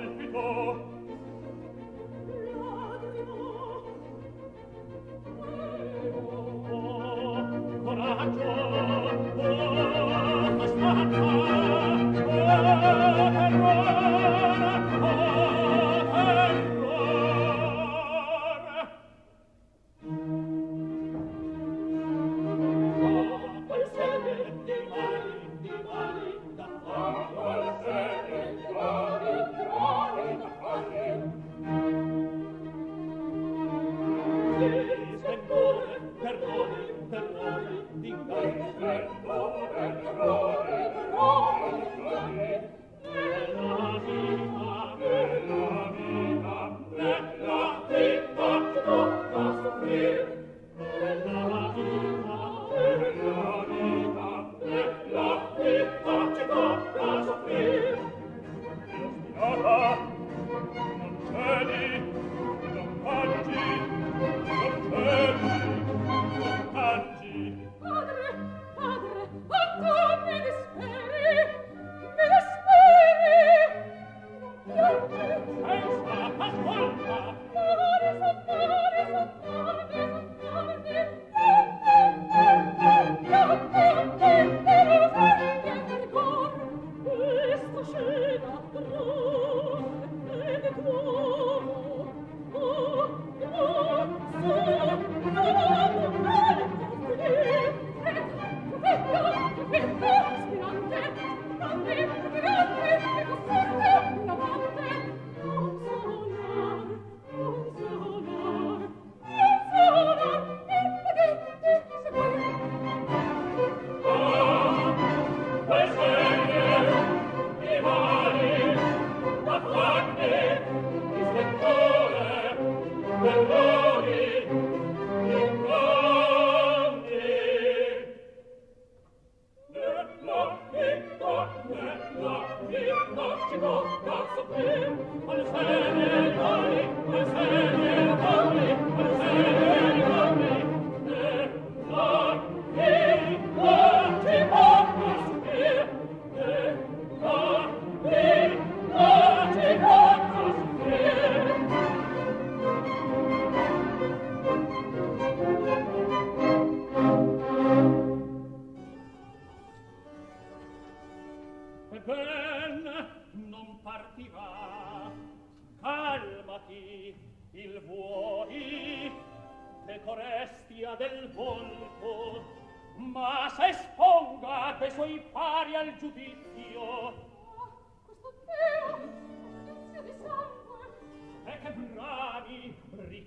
palpito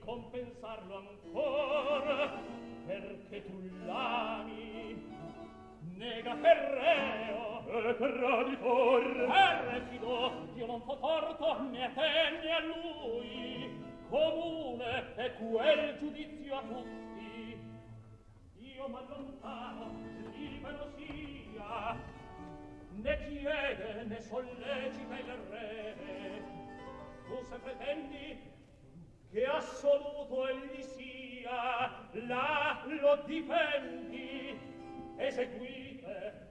compensarlo ancor perché tu l'ami nega ferreo. Eh, e traditor ercido eh, io non fo torto né a te né a lui. Comune è quel giudizio a tutti. Io m'allontano libero sia. Né chiede né sollecita il re. Tu se pretendi che assoluto egli sia, là lo difendi, eseguite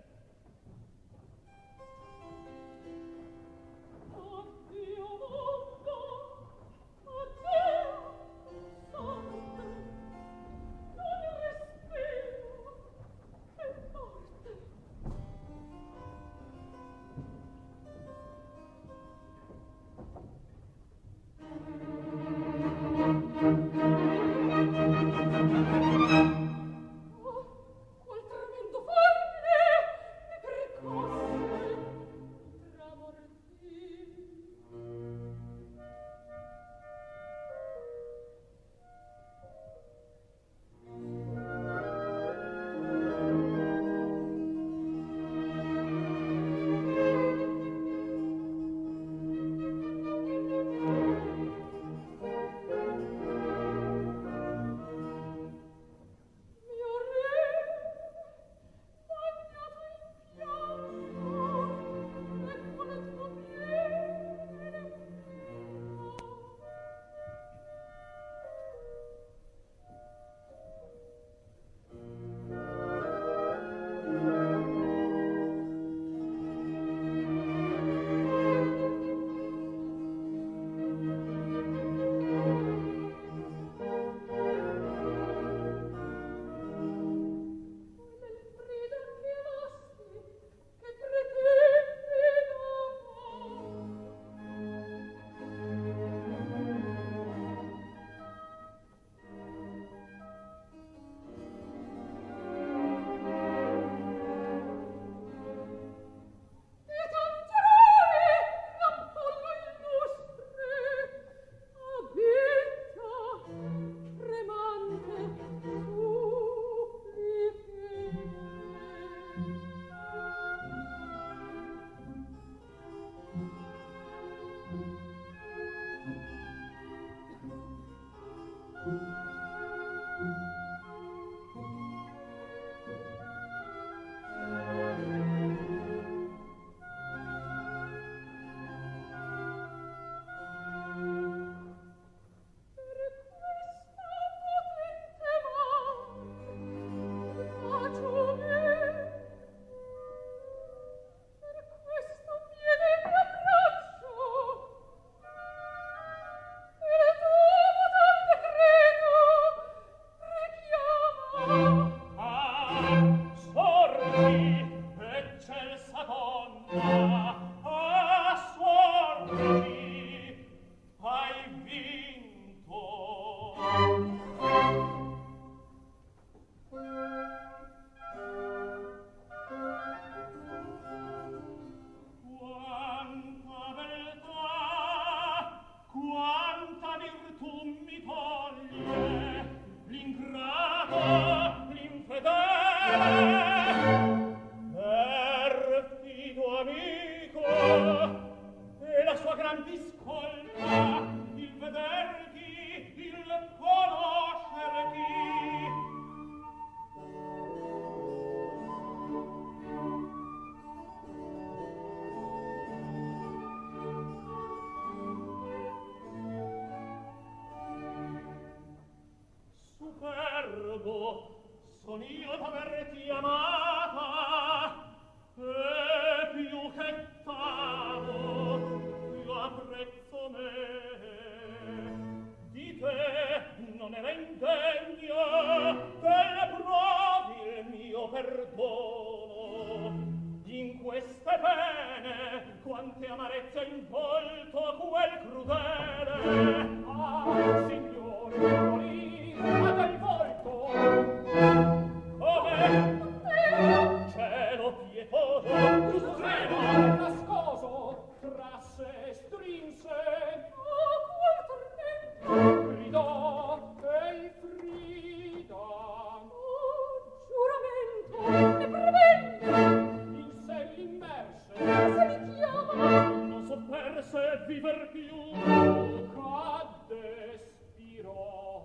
ingrato iu cadde spiro